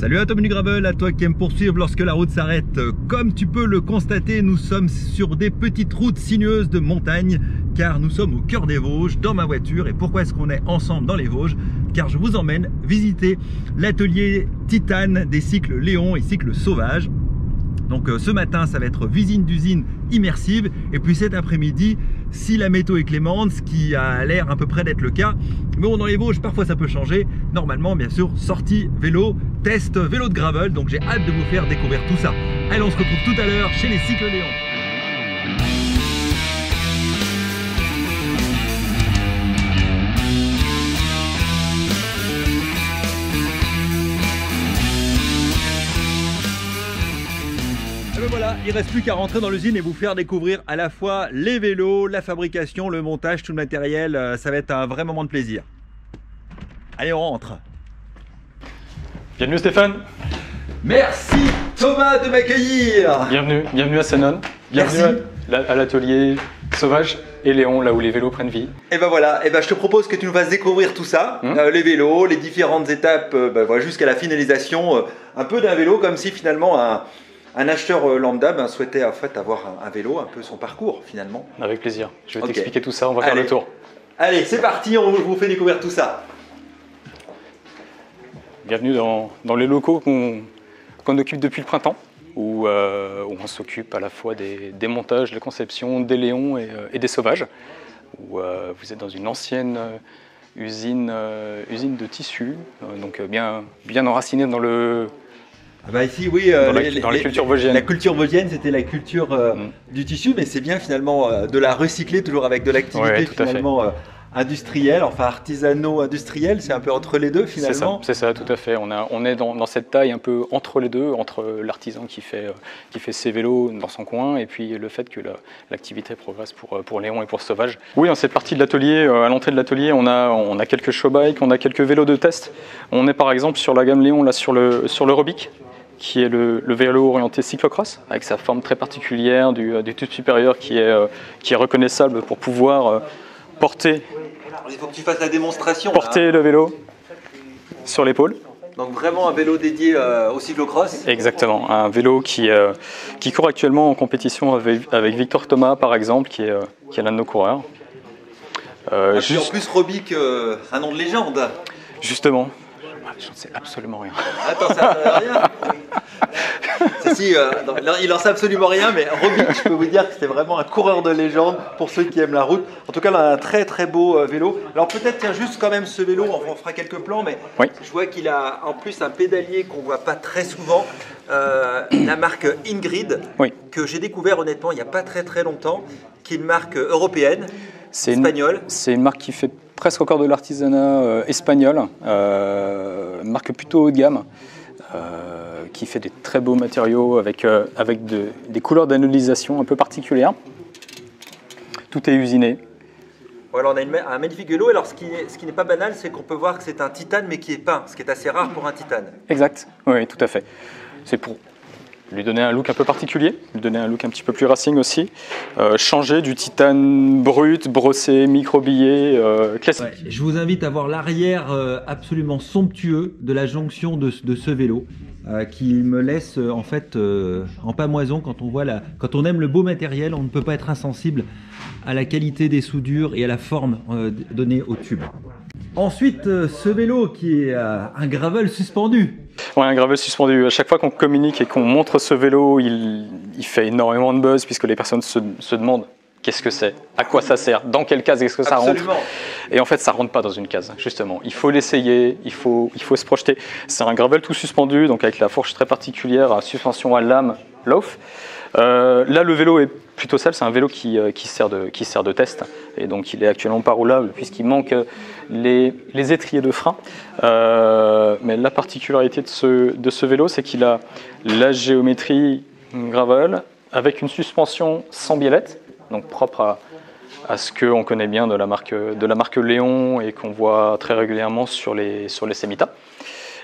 Salut à Tom du Gravel, à toi qui aimes poursuivre lorsque la route s'arrête. Comme tu peux le constater, nous sommes sur des petites routes sinueuses de montagne car nous sommes au cœur des Vosges dans ma voiture. Et pourquoi est-ce qu'on est ensemble dans les Vosges? Car je vous emmène visiter l'atelier Titane des cycles Léon et cycles sauvages. Donc euh, ce matin, ça va être visite d'usine immersive. Et puis cet après-midi, si la météo est clémente, ce qui a l'air à peu près d'être le cas, mais bon, dans les Vosges, parfois ça peut changer. Normalement, bien sûr, sortie vélo, test vélo de gravel. Donc j'ai hâte de vous faire découvrir tout ça. Allez, on se retrouve tout à l'heure chez les cycles il reste plus qu'à rentrer dans l'usine et vous faire découvrir à la fois les vélos, la fabrication, le montage, tout le matériel. Euh, Ça va être un vrai moment de plaisir. Allez, on rentre. Bienvenue Stéphane, Merci Thomas de m'accueillir. bienvenue, bienvenue à Sanon, bienvenue Merci. à, la- à l'atelier Sauvage et Léon, là où les vélos prennent vie. Et ben voilà, et ben je te propose que tu nous fasses découvrir tout ça, Hum. euh, les vélos, les différentes étapes, euh, ben voilà, jusqu'à la finalisation, euh, un peu d'un vélo, comme si finalement un, un acheteur euh, lambda ben, souhaitait en fait avoir un, un vélo, un peu son parcours finalement. Avec plaisir, je vais t'expliquer tout ça, on va faire le tour. Allez, c'est parti, on vous fait découvrir tout ça. Bienvenue dans, dans les locaux qu'on occupe depuis le printemps, où, euh, où on s'occupe à la fois des, des montages, de la conception des Léons et, euh, et des Sauvages, où euh, vous êtes dans une ancienne usine, usine de tissus, donc bien, bien enracinée dans le, Ah Bah ici, oui, euh, Dans la- dans la culture vosgienne. La culture vosgienne, c'était la culture euh, Mm. du tissu, mais c'est bien finalement euh, de la recycler toujours avec de l'activité Ouais, finalement industrielle, enfin artisanaux-industrielle, c'est un peu entre les deux finalement. c'est ça, tout à fait. On, a, on est dans, dans cette taille un peu entre les deux, entre l'artisan qui fait, qui fait ses vélos dans son coin et puis le fait que la- l'activité progresse pour, pour Léon et pour Sauvage. Oui, dans cette partie de l'atelier, à l'entrée de l'atelier, on a, on a quelques show bikes, on a quelques vélos de test. On est par exemple sur la gamme Léon, là sur le, sur le Robic qui est le, le vélo orienté cyclocross, avec sa forme très particulière du, euh, du tube supérieur qui est, euh, qui est reconnaissable pour pouvoir euh, porter, Il faut que tu fasses la démonstration. là, hein. porter le vélo sur l'épaule. Donc vraiment un vélo dédié euh, au cyclocross. Exactement, un vélo qui, euh, qui court actuellement en compétition avec, avec Victor Thomas par exemple, qui est, euh, qui est l'un de nos coureurs. En juste- plus Robic, un nom de légende. justement, je ne sais absolument rien. Attends, ça ne rien. si, si, euh, non, il en sait absolument rien, mais Robic, je peux vous dire que c'était vraiment un coureur de légende pour ceux qui aiment la route. En tout cas, là, un très très beau euh, vélo. Alors peut-être, tiens, juste quand même ce vélo, on on fera quelques plans, mais Oui. je vois qu'il a en plus un pédalier qu'on voit pas très souvent, euh, la marque Ingrid, Oui. que j'ai découvert honnêtement il n'y a pas très très longtemps, qui est une marque européenne, espagnole. c'est une marque qui fait presque encore de l'artisanat euh, espagnol, euh, une marque plutôt haut de gamme, euh, qui fait des très beaux matériaux avec, avec de- des couleurs d'anodisation un peu particulières. Tout est usiné, Voilà, on a une un magnifique vélo. Alors, ce qui ce qui n'est pas banal, c'est qu'on peut voir que c'est un titane, mais qui est peint, ce qui est assez rare pour un titane. Exact, oui, tout à fait. C'est pour lui donner un look un peu particulier, lui donner un look un petit peu plus racing aussi. Euh, changer du titane brut, brossé, microbillé, euh, classique. je vous invite à voir l'arrière euh, absolument somptueux de la jonction de, ce vélo, qui me laisse en fait en pamoison quand on voit la, quand on aime le beau matériel, on ne peut pas être insensible à la qualité des soudures et à la forme donnée au tube. Ensuite, ce vélo qui est un gravel suspendu. Ouais, un gravel suspendu. À chaque fois qu'on communique et qu'on montre ce vélo, il, il fait énormément de buzz puisque les personnes se, se demandent qu'est-ce que c'est, à quoi ça sert, dans quelle case est-ce que ça rentre. Et en fait, ça rentre pas dans une case, justement. Il faut l'essayer, il faut, il faut se projeter. C'est un gravel tout suspendu, donc avec la fourche très particulière, à suspension à lame, loaf. Euh, là, le vélo est plutôt sale, c'est un vélo qui, euh, qui, sert de, test, et donc il est actuellement pas roulable puisqu'il manque euh, les, étriers de frein. Mais la particularité de ce, de ce vélo, c'est qu'il a la géométrie gravel avec une suspension sans biellette, donc propre à, à ce qu'on connaît bien de la marque, de la marque Léon et qu'on voit très régulièrement sur les, sur les Semita.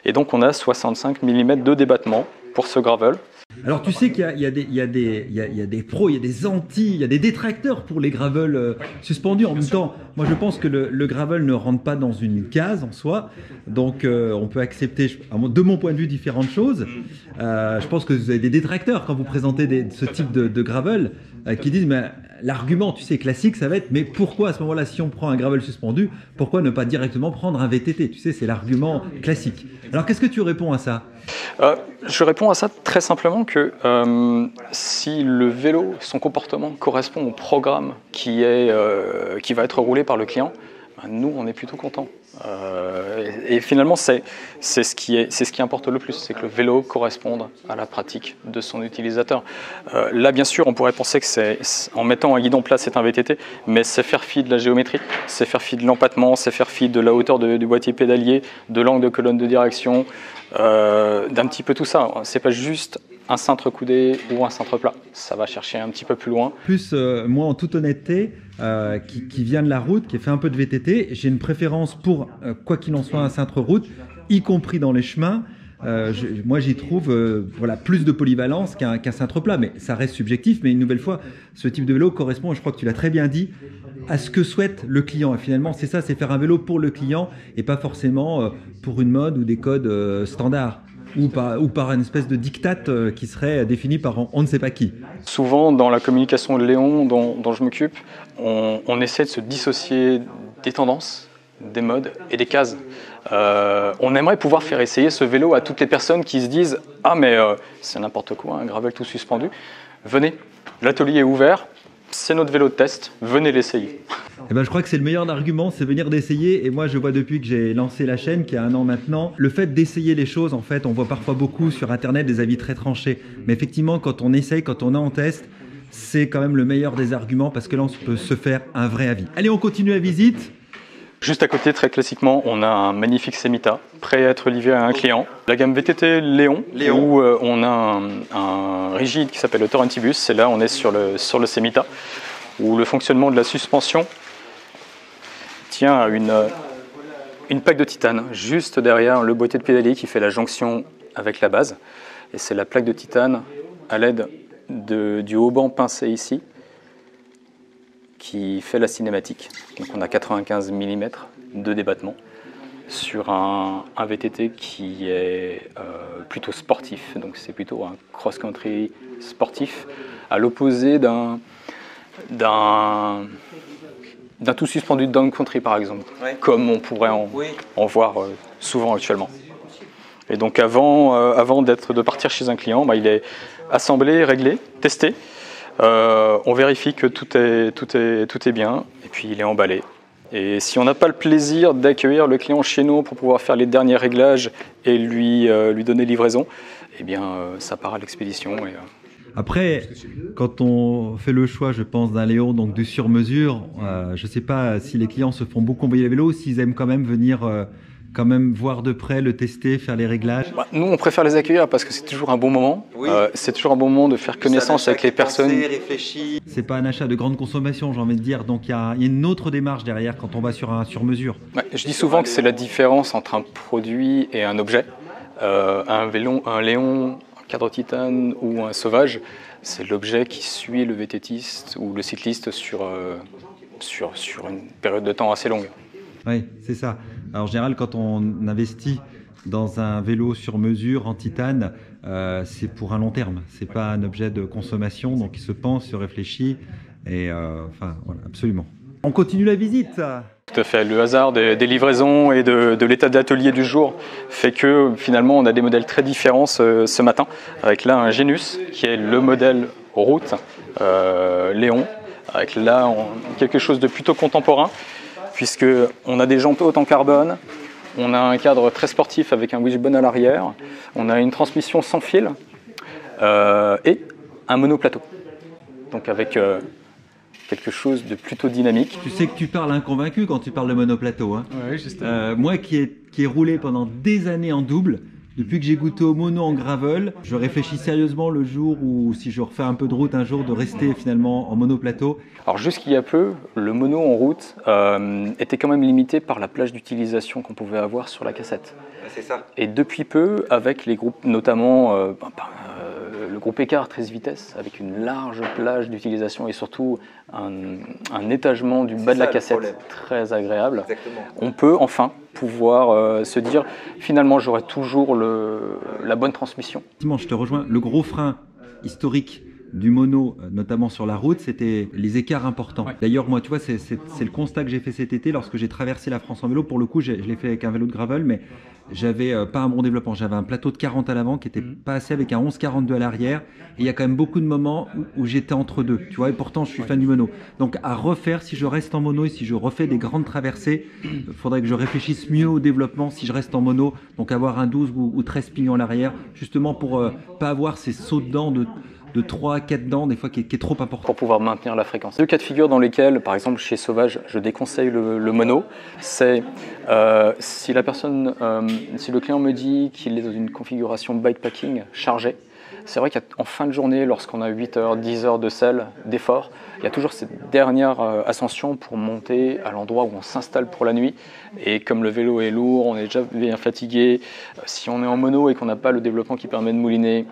Et donc on a 65 mm de débattement pour ce gravel. Alors tu sais qu'il y, a des pros, il y a des anti, il y a des détracteurs pour les gravels euh, suspendus. En même temps, moi je pense que le, gravel ne rentre pas dans une case en soi, donc euh, on peut accepter, de mon point de vue, différentes choses. Euh, je pense que vous avez des détracteurs quand vous présentez ce type de, de gravel qui disent mais l'argument, tu sais, classique, ça va être mais pourquoi à ce moment-là, si on prend un gravel suspendu, pourquoi ne pas directement prendre un VTT Tu sais, c'est l'argument classique. Alors qu'est-ce que tu réponds à ça? Euh, Je réponds à ça très simplement que euh, si le vélo, son comportement correspond au programme qui, est, euh, qui va être roulé par le client, ben, nous, on est plutôt contents. Euh, et, finalement, c'est ce, qui est, ce qui importe le plus, c'est que le vélo corresponde à la pratique de son utilisateur. Euh, là, bien sûr, on pourrait penser que c'est en mettant un guidon plat, c'est un VTT, mais c'est faire fi de la géométrie, c'est faire fi de l'empattement, c'est faire fi de la hauteur du boîtier pédalier, de l'angle de colonne de direction, euh, d'un petit peu tout ça. C'est pas juste un cintre coudé ou un cintre plat. Ça va chercher un petit peu plus loin. Plus, euh, moi, en toute honnêteté, euh, qui, vient de la route, qui fait un peu de VTT, j'ai une préférence pour, euh, quoi qu'il en soit, un cintre route, y compris dans les chemins. Moi, j'y trouve voilà, plus de polyvalence qu'un qu cintre plat, mais ça reste subjectif. Mais une nouvelle fois, ce type de vélo correspond, je crois que tu l'as très bien dit, à ce que souhaite le client. Et finalement, c'est ça, c'est faire un vélo pour le client et pas forcément pour une mode ou des codes standards ou par, ou par une espèce de diktat euh, qui serait défini par on ne sait pas qui. Souvent, dans la communication de Léon, dont, je m'occupe, on, on, essaie de se dissocier des tendances, des modes et des cases. Euh, on aimerait pouvoir faire essayer ce vélo à toutes les personnes qui se disent Ah, mais euh, c'est n'importe quoi, un gravel tout suspendu. Venez, l'atelier est ouvert, c'est notre vélo de test, venez l'essayer. Eh ben, je crois que c'est le meilleur argument, c'est venir d'essayer. Et moi, je vois depuis que j'ai lancé la chaîne, qui a un an maintenant, le fait d'essayer les choses, en fait, on voit parfois beaucoup sur Internet des avis très tranchés. Mais effectivement, quand on essaye, quand on est en test, c'est quand même le meilleur des arguments parce que là, on peut se faire un vrai avis. Allez, on continue la visite. Juste à côté, très classiquement, on a un magnifique Semita, prêt à être livré à un client. La gamme VTT Léon, Léon. où euh, on a un, un, rigide qui s'appelle le Torrentibus, et là on est sur le, sur le Semita, où le fonctionnement de la suspension tient à une, une plaque de titane, juste derrière le boîtier de pédalier qui fait la jonction avec la base. Et c'est la plaque de titane à l'aide du haut-banc pincé ici, qui fait la cinématique. Donc on a 95 mm de débattement sur un, un VTT qui est euh, plutôt sportif. Donc c'est plutôt un cross-country sportif, à l'opposé d'un d'un tout suspendu de down country par exemple, ouais. comme on pourrait en, oui. en voir euh, souvent actuellement. Et donc avant, euh, avant d'être de partir chez un client, bah, il est assemblé, réglé, testé. Euh, on vérifie que tout est, tout, est, tout est bien et puis il est emballé. Et si on n'a pas le plaisir d'accueillir le client chez nous pour pouvoir faire les derniers réglages et lui, euh, lui donner livraison, eh bien euh, ça part à l'expédition. Et, après, quand on fait le choix, je pense, d'un Léon, donc de sur-mesure, je ne sais pas si les clients se font beaucoup envoyer les vélos, s'ils aiment quand même venir quand même voir de près, le tester, faire les réglages bah, Nous, on préfère les accueillir parce que c'est toujours un bon moment. Oui. Euh, c'est toujours un bon moment de faire connaissance avec les personnes. C'est pas un achat de grande consommation, j'ai envie de dire. Donc il y, y, a une autre démarche derrière quand on va sur un sur-mesure. Ouais, je dis souvent que c'est la différence entre un produit et un objet. un vélo, un Léon, cadre titane ou un sauvage, c'est l'objet qui suit le vététiste ou le cycliste sur, euh, sur, sur une période de temps assez longue. Oui, c'est ça. Alors, en général, quand on investit dans un vélo sur mesure en titane, euh, c'est pour un long terme. C'est pas un objet de consommation, donc il se pense, se réfléchit, et euh, enfin, voilà, absolument. On continue la visite. Tout à fait. Le hasard des, livraisons et de, de l'état de l'atelier du jour fait que finalement on a des modèles très différents ce, matin. Avec là un Genus qui est le modèle route euh, Léon, avec là quelque chose de plutôt contemporain puisque on a des jantes hautes en carbone, on a un cadre très sportif avec un wishbone à l'arrière, on a une transmission sans fil euh, et un monoplateau. Donc avec euh, quelque chose de plutôt dynamique. Tu sais que tu parles inconvaincu quand tu parles de monoplateau. Hein. Euh, moi qui ai, qui ai roulé pendant des années en double, depuis que j'ai goûté au mono en gravel, je réfléchis sérieusement le jour où, si je refais un peu de route un jour, de rester finalement en monoplateau. Alors jusqu'il y a peu, le mono en route euh, était quand même limité par la plage d'utilisation qu'on pouvait avoir sur la cassette. C'est ça. Et depuis peu, avec les groupes, notamment euh, le groupe écart 13 vitesses avec une large plage d'utilisation et surtout un, étagement du bas de la cassette très agréable. On peut enfin pouvoir euh, se dire finalement j'aurai toujours la bonne transmission. Je te rejoins. Le gros frein historique du mono, euh, notamment sur la route, c'était les écarts importants. D'ailleurs, moi, tu vois, c'est le constat que j'ai fait cet été lorsque j'ai traversé la France en vélo. Pour le coup, je l'ai fait avec un vélo de gravel, mais j'avais euh, pas un bon développement. J'avais un plateau de 40 à l'avant qui était mhm. pas assez avec un 11-42 à l'arrière. Et il y a quand même beaucoup de moments où, j'étais entre deux, tu vois. Et pourtant, je suis fan du mono. Donc, à refaire, si je reste en mono et si je refais des grandes traversées, il faudrait que je réfléchisse mieux au développement si je reste en mono. Donc, avoir un 12 ou, 13 pignons à l'arrière, justement pour euh, pas avoir ces sauts de dents de de 3 4 dents, des fois qui est, trop important. Pour pouvoir maintenir la fréquence. Deux cas de figure dans lesquels, par exemple chez Sauvage, je déconseille le, mono, c'est euh, si la personne, euh, si le client me dit qu'il est dans une configuration bikepacking chargée, c'est vrai qu'en fin de journée, lorsqu'on a 8 heures, 10 heures de selle, d'effort, il y a toujours cette dernière euh, ascension pour monter à l'endroit où on s'installe pour la nuit. Et comme le vélo est lourd, on est déjà bien fatigué, si on est en mono et qu'on n'a pas le développement qui permet de mouliner,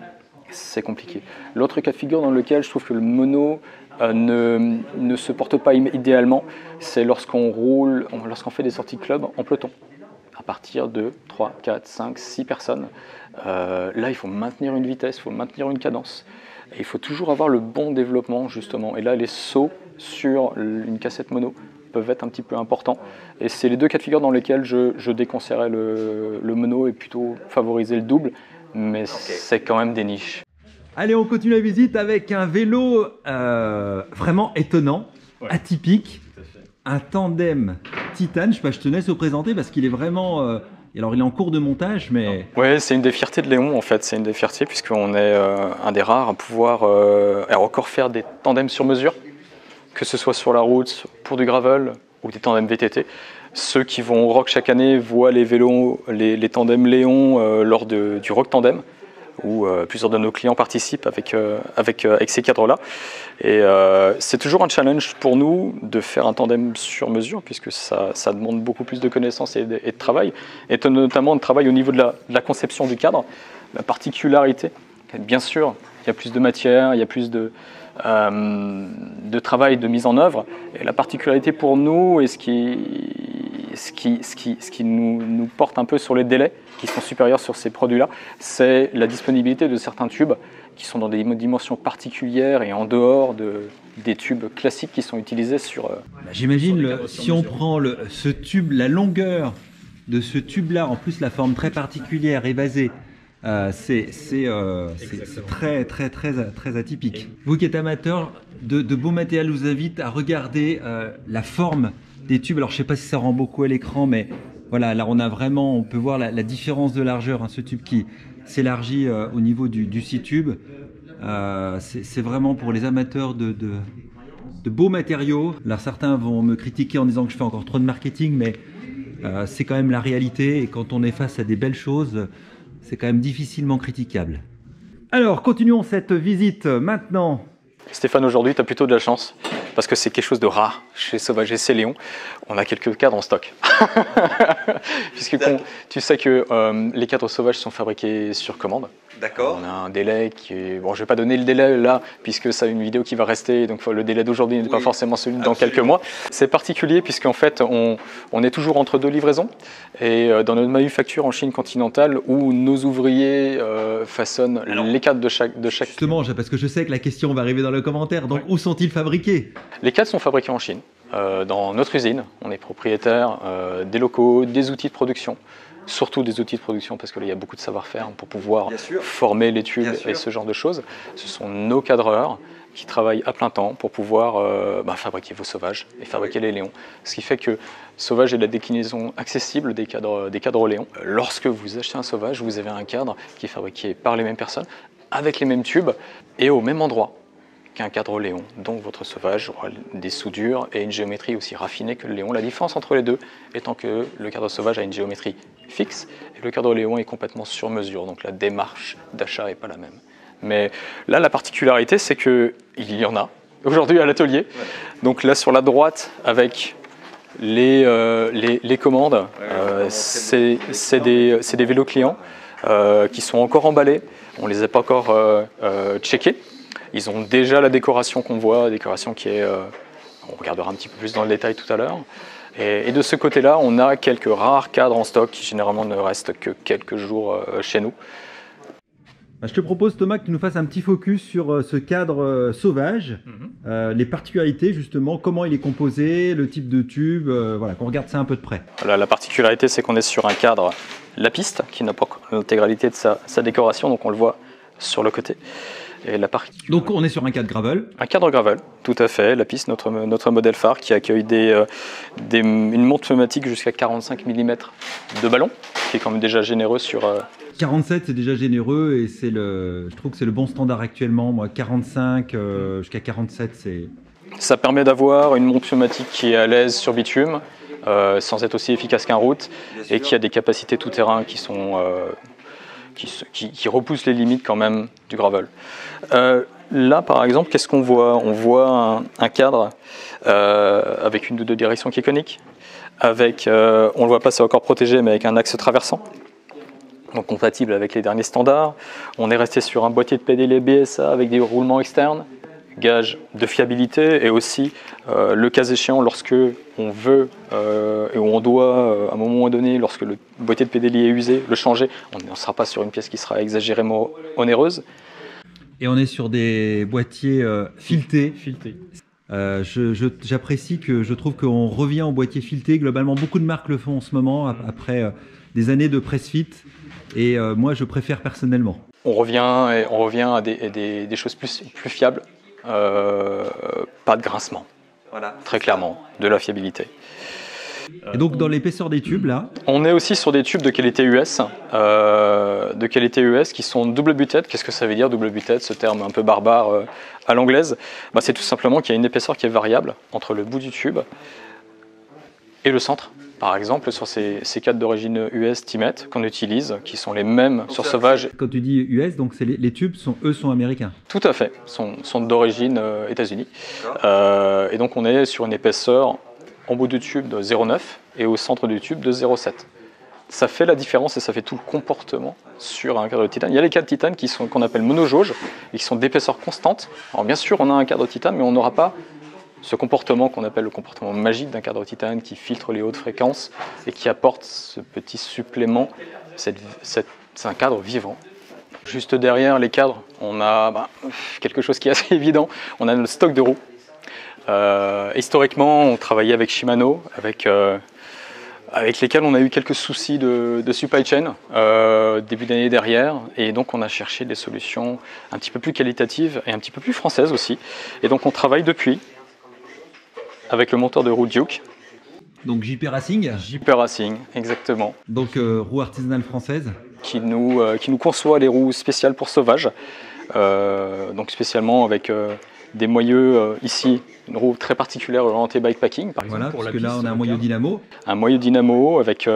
c'est compliqué. L'autre cas de figure dans lequel je trouve que le mono euh, ne, ne, se porte pas idéalement, c'est lorsqu'on roule, lorsqu'on fait des sorties club en peloton. À partir de 3, 4, 5, 6 personnes, euh, là il faut maintenir une vitesse, il faut maintenir une cadence. Il faut toujours avoir le bon développement justement. Et là les sauts sur une cassette mono peuvent être un petit peu importants. Et c'est les deux cas de figure dans lesquels je, je déconseillerais le, le mono et plutôt favoriser le double mais c'est quand même des niches. Allez, on continue la visite avec un vélo euh, vraiment étonnant, atypique, un tandem titane. Je, sais pas, je tenais à se présenter parce qu'il est vraiment. Euh, alors, il est en cours de montage, mais. Oui, c'est une des fiertés de Léon, en fait. C'est une des fiertés, puisqu'on est euh, un des rares à pouvoir encore faire des tandems sur mesure, que ce soit sur la route, pour du gravel ou des tandems VTT. Ceux qui vont au rock chaque année voient les vélos, les, tandems Léon euh, lors du rock tandem, où euh, plusieurs de nos clients participent avec, euh, avec, ces cadres-là. Et c'est toujours un challenge pour nous de faire un tandem sur mesure, puisque ça, demande beaucoup plus de connaissances et de, travail, et notamment de travail au niveau de la, conception du cadre. La particularité, bien sûr, il y a plus de matière, il y a plus de, de travail de mise en œuvre. Et la particularité pour nous, et ce qui, ce qui, ce qui, ce qui nous, nous, porte un peu sur les délais qui sont supérieurs sur ces produits-là, c'est la disponibilité de certains tubes qui sont dans des dimensions particulières et en dehors de, des tubes classiques qui sont utilisés sur. Euh, bah, j'imagine, si on prend le, ce tube, la longueur de ce tube-là, en plus la forme très particulière, évasée, euh, c'est euh, très, très, très, très atypique. Vous qui êtes amateur de, de beaux matériels, vous invite à regarder euh, la forme des tubes. Alors je sais pas si ça rend beaucoup à l'écran, mais voilà, là on a vraiment, on peut voir la, différence de largeur. Hein, ce tube qui s'élargit euh, au niveau du, du six tubes. Euh, c'est vraiment pour les amateurs de, de, beaux matériaux. Alors certains vont me critiquer en disant que je fais encore trop de marketing, mais euh, c'est quand même la réalité. Et quand on est face à des belles choses, c'est quand même difficilement critiquable. Alors, continuons cette visite maintenant. Stéphane, aujourd'hui, tu as plutôt de la chance parce que c'est quelque chose de rare chez Sauvage et Léon. On a quelques cadres en stock. Puisque tu sais que euh, les cadres sauvages sont fabriqués sur commande. D'accord. On a un délai qui est. Bon, je vais pas donner le délai là, puisque ça a une vidéo qui va rester, donc le délai d'aujourd'hui n'est pas forcément celui dans quelques mois. C'est particulier, puisqu'en fait, on, on, est toujours entre deux livraisons. Et euh, dans notre manufacture en Chine continentale, où nos ouvriers euh, façonnent les cadres de chaque, de chaque. Justement, parce que je sais que la question va arriver dans le commentaire. Donc, où sont-ils fabriqués? Les cadres sont fabriqués en Chine. Euh, dans notre usine, on est propriétaire des locaux, des outils de production surtout des outils de production, parce qu'il y a beaucoup de savoir-faire pour pouvoir former les tubes et ce genre de choses. Ce sont nos cadreurs qui travaillent à plein temps pour pouvoir euh, bah, fabriquer vos sauvages et fabriquer les léons. Ce qui fait que Sauvage est la déclinaison accessible des cadres, des cadres léons. Lorsque vous achetez un sauvage, vous avez un cadre qui est fabriqué par les mêmes personnes, avec les mêmes tubes et au même endroit qu'un cadre Léon. Donc votre sauvage aura des soudures et une géométrie aussi raffinée que le Léon. La différence entre les deux étant que le cadre sauvage a une géométrie fixe et le cadre Léon est complètement sur mesure. Donc la démarche d'achat n'est pas la même. Mais là, la particularité, c'est qu'il y en a aujourd'hui à l'atelier. Donc là, sur la droite, avec les, euh, les, commandes, euh, c'est des, des, vélos clients. qui sont encore emballés. On ne les a pas encore checkés. Ils ont déjà la décoration qu'on voit, décoration qui est, on regardera un petit peu plus dans le détail tout à l'heure. Et, de ce côté-là, on a quelques rares cadres en stock qui généralement ne restent que quelques jours chez nous. Bah, je te propose Thomas que tu nous fasses un petit focus sur euh, ce cadre euh, sauvage, mhm. euh, les particularités justement, comment il est composé, le type de tube, voilà, qu'on regarde ça un peu de près. la particularité c'est qu'on est sur un cadre la piste qui n'a pas l'intégralité de sa, décoration, donc on le voit sur le côté. Et la Donc on est sur un cadre gravel Un cadre gravel, tout à fait. La piste, notre, notre modèle phare qui accueille des, une montre pneumatique jusqu'à 45 mm de ballon, qui est quand même déjà généreux sur, 47 c'est déjà généreux et c'est le, je trouve que c'est le bon standard actuellement. Moi 45 euh, jusqu'à 47 c'est. Ça permet d'avoir une montre pneumatique qui est à l'aise sur bitume, euh, sans être aussi efficace qu'un route, et qui a des capacités tout terrain qui sont euh, qui, qui, repoussent les limites quand même du gravel. là par exemple, qu'est-ce qu'on voit? On voit un, cadre avec une de deux directions qui est conique, avec, on le voit pas, c'est encore protégé, mais avec un axe traversant donc compatible avec les derniers standards. On est resté sur un boîtier de PDL BSA avec des roulements externes, gage de fiabilité et aussi euh, le cas échéant lorsque on veut euh, et on doit euh, à un moment donné lorsque le boîtier de PDL est usé le changer on ne sera pas sur une pièce qui sera exagérément onéreuse. Et on est sur des boîtiers filetés. J'apprécie que je trouve qu'on revient au boîtier fileté globalement beaucoup de marques le font en ce moment après des années de press fit. Et euh, moi, je préfère personnellement. On revient, on revient à des, choses plus, plus fiables, euh, pas de grincement. Voilà. Très clairement, de la fiabilité. Et donc dans l'épaisseur des tubes là On est aussi sur des tubes de qualité US, euh, de qualité US qui sont double butette. Qu'est-ce que ça veut dire double butette Ce terme un peu barbare à l'anglaise, bah, c'est tout simplement qu'il y a une épaisseur qui est variable entre le bout du tube et le centre. Par exemple, sur ces, ces cadres d'origine US Timet qu'on utilise, qui sont les mêmes sur Sauvage. Quand tu dis US, donc les, les, tubes, sont, eux, sont américains Tout à fait, sont, sont d'origine euh, États-Unis. Euh, et donc on est sur une épaisseur en bout du tube de 0,9 et au centre du tube de 0,7. Ça fait la différence et ça fait tout le comportement sur un cadre de titane. Il y a les cadres de titane qui sont qu'on appelle monojauge et qui sont d'épaisseur constante. Alors bien sûr, on a un cadre de titane, mais on n'aura pas ce comportement qu'on appelle le comportement magique d'un cadre titane qui filtre les hautes fréquences et qui apporte ce petit supplément. C'est un cadre vivant. Juste derrière les cadres, on a bah, quelque chose qui est assez évident. On a le stock de roues. Euh, historiquement, on travaillait avec Shimano, avec, euh, avec lesquels on a eu quelques soucis de, supply chain euh, début d'année derrière. Et donc, on a cherché des solutions un petit peu plus qualitatives et un petit peu plus françaises aussi. Et donc, on travaille depuis avec le moteur de roue Duke. Donc JP Racing JP Racing, exactement. Donc euh, roue artisanale française qui nous, euh, qui nous conçoit les roues spéciales pour sauvage. Euh, donc spécialement avec des moyeux ici, une roue très particulière orientée bikepacking par exemple. Voilà, parce que là on a un moyeu dynamo. Un moyeu dynamo avec,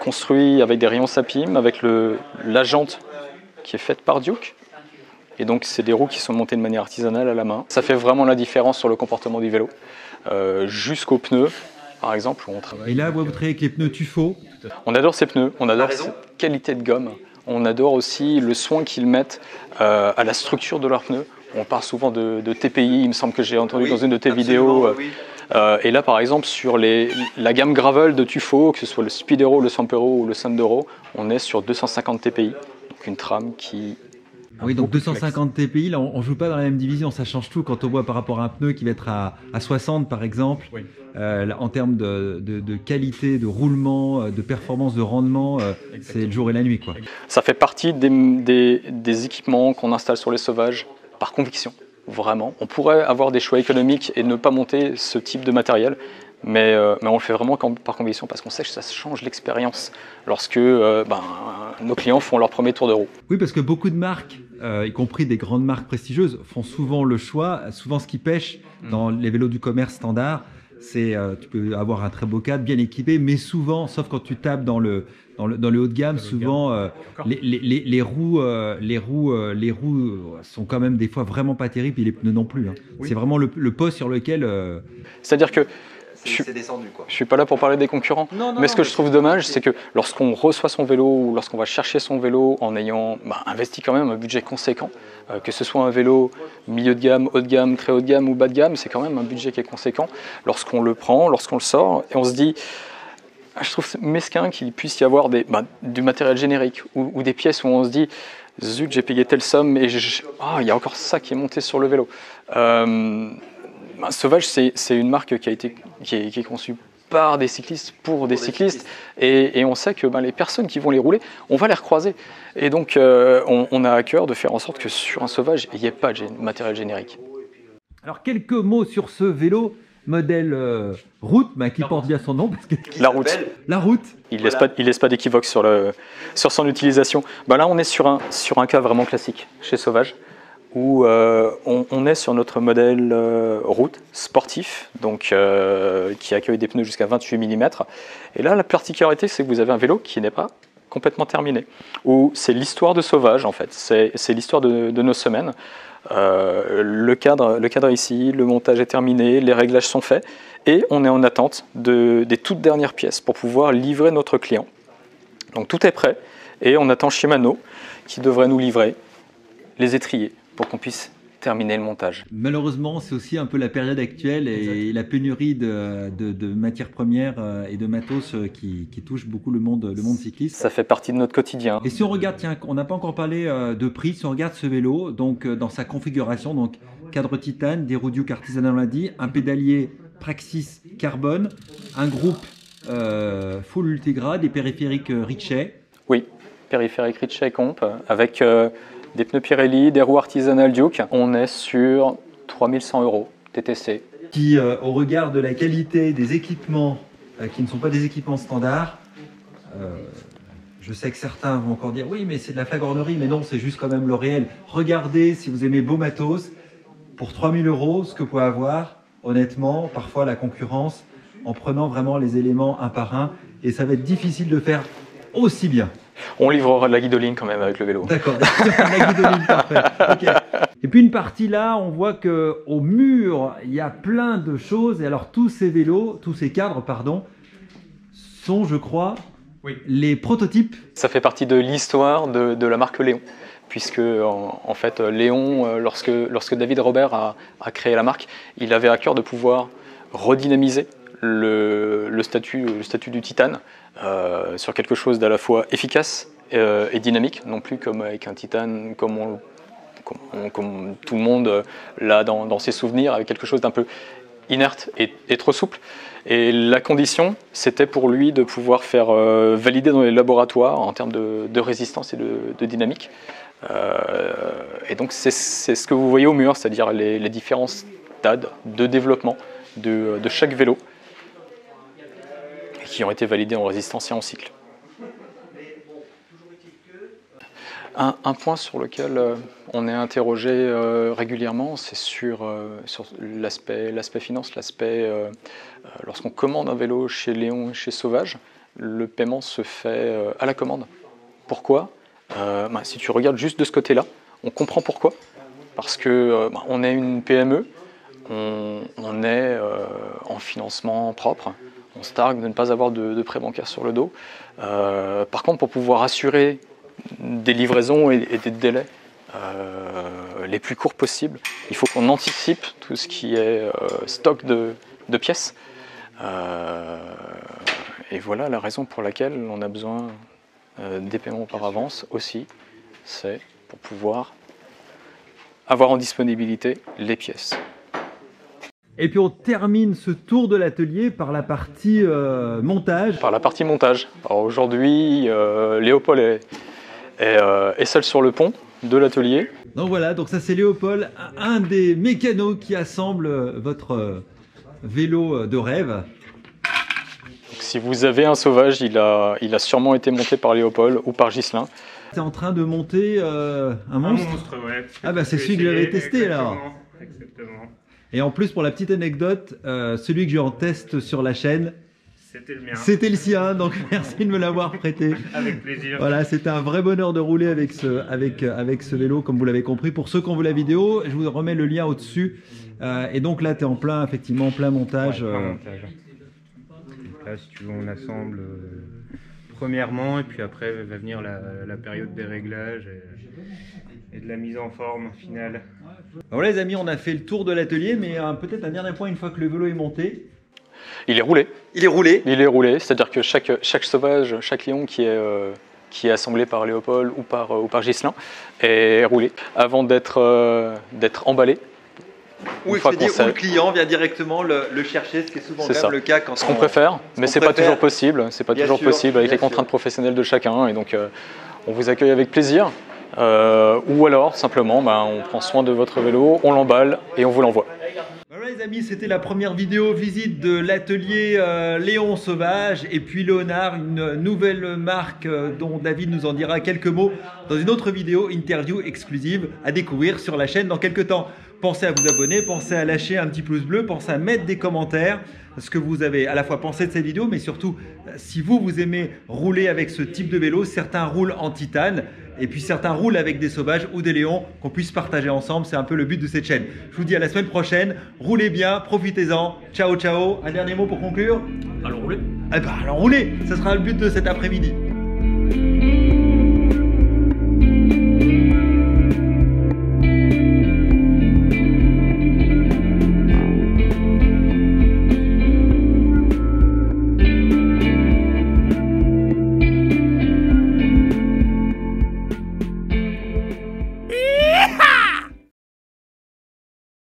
construit avec des rayons sapim, avec le, la jante qui est faite par Duke. Et donc, c'est des roues qui sont montées de manière artisanale à la main. Ça fait vraiment la différence sur le comportement du vélo. Euh, jusqu'aux pneus, par exemple. on travaille. Et là, vous travaillez avec les pneus Tufo On adore ces pneus, on adore cette qualité de gomme. On adore aussi le soin qu'ils mettent euh, à la structure de leurs pneus. On parle souvent de, TPI, il me semble que j'ai entendu dans une de tes vidéos. Euh, et là, par exemple, sur les, la gamme gravel de Tufo, que ce soit le Speedero, le Sampero ou le Sandero, on est sur 250 TPI. Donc une trame qui ah oui, donc 250 TPI, là, on, ne joue pas dans la même division, ça change tout quand on voit par rapport à un pneu qui va être à, 60 par exemple. Euh, en termes de, qualité, de roulement, euh, de performance, de rendement, euh, c'est le jour et la nuit. Quoi. Ça fait partie des, des équipements qu'on installe sur les sauvages par conviction, vraiment. On pourrait avoir des choix économiques et ne pas monter ce type de matériel, mais, euh, mais, on le fait vraiment par conviction parce qu'on sait que ça change l'expérience lorsque euh, ben, nos clients font leur premier tour de roue. Oui, parce que beaucoup de marques, euh, y compris des grandes marques prestigieuses, font souvent le choix, souvent ce qui pêche mm. dans les vélos du commerce standard, c'est tu peux avoir un très beau cadre, bien équipé, mais souvent, sauf quand tu tapes dans le, dans le, dans le haut de gamme, souvent les, les, les, roues, les, roues, les roues sont quand même des fois vraiment pas terribles et les pneus non plus. Hein. C'est vraiment le, le, poste sur lequel. C'est-à-dire que c'est descendu. Quoi. Je suis pas là pour parler des concurrents. mais ce que je trouve dommage, c'est que lorsqu'on reçoit son vélo ou lorsqu'on va chercher son vélo en ayant bah, investi quand même un budget conséquent, euh, que ce soit un vélo milieu de gamme, haut de gamme, très haut de gamme ou bas de gamme, c'est quand même un budget qui est conséquent. Lorsqu'on le prend, lorsqu'on le sort, et on se dit, je trouve mesquin qu'il puisse y avoir des, bah, du matériel générique ou, des pièces où on se dit, zut, j'ai payé telle somme et ah, il y a encore ça qui est monté sur le vélo. Euh, bah, Sauvage, c'est une marque qui, a été, qui est, conçue par des cyclistes pour des cyclistes, Et, on sait que ben, les personnes qui vont les rouler, on va les recroiser. Et donc euh, on, a à cœur de faire en sorte que sur un sauvage, il n'y ait pas de matériel générique. Alors quelques mots sur ce vélo modèle euh, route, bah, qui porte bien son nom. Parce que... La route. La route. Il ne laisse pas, il laisse pas d'équivoque sur, sur son utilisation. Bah, là, on est sur un, sur un cas vraiment classique chez Sauvage où euh, on, est sur notre modèle euh, route sportif, donc euh, qui accueille des pneus jusqu'à 28 mm. Et là, la particularité, c'est que vous avez un vélo qui n'est pas complètement terminé, où c'est l'histoire de Sauvage en fait, c'est l'histoire de, nos semaines. le, cadre, le cadre ici, le montage est terminé, les réglages sont faits, et on est en attente de, des toutes dernières pièces pour pouvoir livrer notre client. Donc tout est prêt, et on attend Shimano qui devrait nous livrer les étriers, pour qu'on puisse terminer le montage. Malheureusement, c'est aussi un peu la période actuelle et la pénurie de, matières premières euh, et de matos euh, qui, touche beaucoup le monde, le monde cycliste. Ça fait partie de notre quotidien. Et si on regarde, tiens, on n'a pas encore parlé euh, de prix, si on regarde ce vélo, donc dans sa configuration, donc cadre titane, des roues Duke artisanales, on l'a dit, un pédalier Praxis carbone, un groupe full Ultegra, des périphériques Ritchey. Oui, périphériques Ritchey Comp avec des pneus Pirelli, des roues artisanales Duke. On est sur 3100 euros TTC. Qui, euh, au regard de la qualité des équipements, euh, qui ne sont pas des équipements standards, euh, je sais que certains vont encore dire oui, mais c'est de la flagornerie, mais non, c'est juste quand même le réel. Regardez si vous aimez beau matos, pour 3000 euros, ce que vous avoir, honnêtement, parfois la concurrence, en prenant vraiment les éléments un par un, et ça va être difficile de faire aussi bien. On livrera de la guidoline quand même avec le vélo. D'accord, la guidoline, parfait. Et puis une partie là, on voit que au mur, il y a plein de choses. Et alors tous ces vélos, tous ces cadres, pardon, sont, je crois, les prototypes. Ça fait partie de l'histoire de, la marque Léon puisque en, fait Léon, euh, lorsque, lorsque David Robert a, créé la marque, il avait à cœur de pouvoir redynamiser le, statut, le statut du titane euh, sur quelque chose d'à la fois efficace euh, et dynamique, non plus comme avec un titane, comme, tout le monde euh, l'a dans, ses souvenirs, avec quelque chose d'un peu inerte et, trop souple. Et la condition, c'était pour lui de pouvoir faire valider dans les laboratoires en termes de, résistance et de, dynamique. et donc c'est ce que vous voyez au mur, c'est-à-dire les, différents stades de développement de chaque vélo qui ont été validés en résistance et en cycle. Un, point sur lequel euh, on est interrogé euh, régulièrement, c'est sur, euh, l'aspect finance, l'aspect lorsqu'on commande un vélo chez Léon et chez Sauvage, le paiement se fait à la commande. Pourquoi? Ben, Si tu regardes juste de ce côté-là, on comprend pourquoi. Parce que ben, on est une PME, on est en financement propre, on se targue de ne pas avoir de, prêt bancaire sur le dos. Euh, par contre, pour pouvoir assurer des livraisons et, des délais euh, les plus courts possibles, il faut qu'on anticipe tout ce qui est euh, stock de, pièces. et voilà la raison pour laquelle on a besoin des paiements par avance aussi, c'est pour pouvoir avoir en disponibilité les pièces. Et puis on termine ce tour de l'atelier par la partie euh, montage. Par la partie montage. Aujourd'hui, euh, Léopold est, euh, est, seul sur le pont de l'atelier. Donc voilà, donc ça c'est Léopold, un des mécanos qui assemble votre vélo de rêve. si vous avez un sauvage, il a, il a sûrement été monté par Léopold ou par Ghislain. Tu es en train de monter un monstre Un monstre, ouais. Ah bah c'est celui que j'avais testé alors. Exactement. Et en plus, pour la petite anecdote, euh, celui que j'ai en test sur la chaîne, c'était le mien. C'était le sien, donc merci de me l'avoir prêté. Avec plaisir. Voilà, c'était un vrai bonheur de rouler avec ce, avec, avec ce vélo, comme vous l'avez compris. Pour ceux qui ont vu la vidéo, je vous remets le lien au-dessus. Euh, et donc là, tu es en plein, effectivement, plein montage. plein euh, montage. là, si tu veux, on assemble premièrement, et puis après va venir la, période des réglages et, de la mise en forme finale. Voilà les amis, on a fait le tour de l'atelier, mais peut-être un dernier point une fois que le vélo est monté. Il est roulé. Il est roulé. Il est roulé, c'est-à-dire que chaque, chaque sauvage, chaque lion qui est, euh, qui est assemblé par Léopold ou par, ou par Ghislain est roulé avant d'être euh, d'être emballé. Ou, le client vient directement le, chercher, ce qui est souvent le cas quand Ce qu'on préfère, mais c'est pas toujours possible. C'est pas toujours possible avec les contraintes professionnelles de chacun. Et donc, euh, on vous accueille avec plaisir. Ou alors, simplement, ben, on prend soin de votre vélo, on l'emballe et on vous l'envoie. Voilà les amis, c'était la première vidéo visite de l'atelier euh, Léon Sauvage et puis Léonard, une nouvelle marque euh, dont David nous en dira quelques mots dans une autre vidéo interview exclusive à découvrir sur la chaîne dans quelques temps. Pensez à vous abonner, pensez à lâcher un petit pouce bleu, pensez à mettre des commentaires ce que vous avez à la fois pensé de cette vidéo, mais surtout si vous, vous aimez rouler avec ce type de vélo, certains roulent en titane et puis certains roulent avec des sauvages ou des léons qu'on puisse partager ensemble. C'est un peu le but de cette chaîne. Je vous dis à la semaine prochaine. Roulez bien, profitez-en. Ciao, ciao. Un dernier mot pour conclure? Allons rouler. Eh ben, allons rouler. Ce sera le but de cet après-midi.